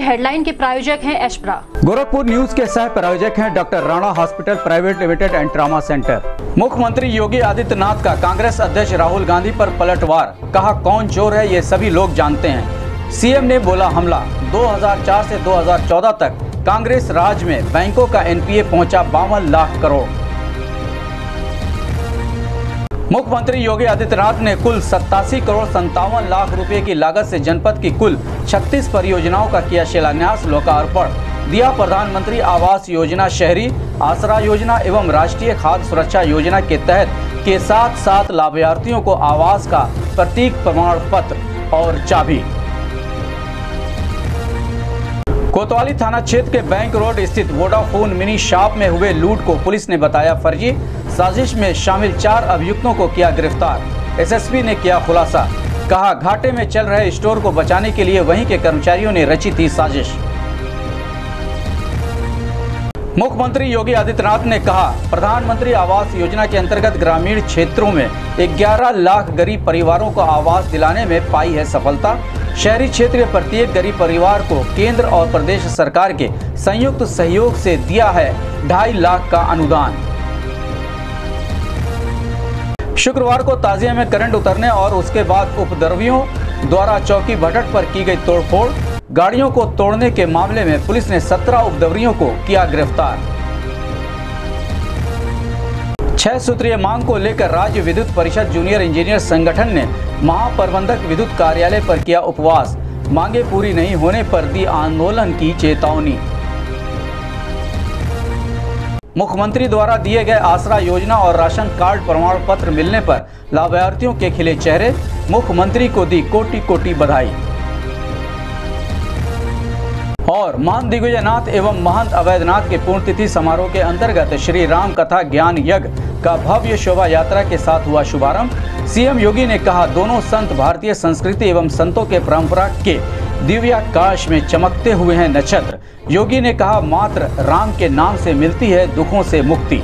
Headline के प्रायोजक हैं एशप्रा। गोरखपुर न्यूज़ के सह प्रायोजक हैं doctor Rana hospital private limited and trauma centre. मुख्यमंत्री योगी आदित्यनाथ का कांग्रेस अध्यक्ष राहुल गांधी पर पलटवार। कहा, कौन चोर है, ये सभी लोग जानते हैं। सीएम ने बोला हमला। 2004 से 2014 तक कांग्रेस राज में बैंकों का एनपीए पहुँचा बावन लाख करोड़। मुख्यमंत्री योगी आदित्यनाथ ने कुल सत्तासी करोड़ संतावन लाख रुपए की लागत से जनपद की कुल 36 परियोजनाओं का किया शिलान्यास, लोकार्पण। दिया प्रधानमंत्री आवास योजना शहरी, आसरा योजना एवं राष्ट्रीय खाद्य सुरक्षा योजना के तहत के साथ साथ लाभार्थियों को आवास का प्रतीक प्रमाण पत्र और चाबी। कोतवाली थाना क्षेत्र के बैंक रोड स्थित वोडाफोन मिनी शॉप में हुए लूट को पुलिस ने बताया फर्जी। साजिश में शामिल चार अभियुक्तों को किया गिरफ़्तार। एसएसपी ने किया खुलासा। कहा, घाटे में चल रहे स्टोर को बचाने के लिए वहीं के कर्मचारियों ने रची थी साजिश। मुख्यमंत्री योगी आदित्यनाथ ने कहा, प्रधानमंत्री आवास योजना के अंतर्गत ग्रामीण क्षेत्रों में 11 लाख गरीब परिवारों को आवास दिलाने में पाई है सफलता। शहरी क्षेत्र में प्रत्येक गरीब परिवार को केंद्र और प्रदेश सरकार के संयुक्त सहयोग से दिया है ढाई लाख का अनुदान। शुक्रवार को ताजिया में करंट उतरने और उसके बाद उपद्रवियों द्वारा चौकी भटट पर की गई तोड़फोड़, गाड़ियों को तोड़ने के मामले में पुलिस ने 17 उपद्रवियों को किया गिरफ़्तार। छह सूत्रीय मांग को लेकर राज्य विद्युत परिषद जूनियर इंजीनियर संगठन ने महाप्रबंधक विद्युत कार्यालय पर किया उपवास। मांगे पूरी नहीं होने पर दी आंदोलन की चेतावनी। मुख्यमंत्री द्वारा दिए गए आसरा योजना और राशन कार्ड प्रमाण पत्र मिलने पर लाभार्थियों के खिले चेहरे। मुख्यमंत्री को दी कोटि कोटि बधाई। और महान दिग्विजयनाथ एवं महंत अवैधनाथ के पूर्णतिथि समारोह के अंतर्गत श्री राम कथा ज्ञान यज्ञ का भव्य शोभा यात्रा के साथ हुआ शुभारंभ। सीएम योगी ने कहा, दोनों संत भारतीय संस्कृति एवं संतों के परंपरा के दिव्याकाश में चमकते हुए हैं नक्षत्र। योगी ने कहा, मात्र राम के नाम से मिलती है दुखों से मुक्ति।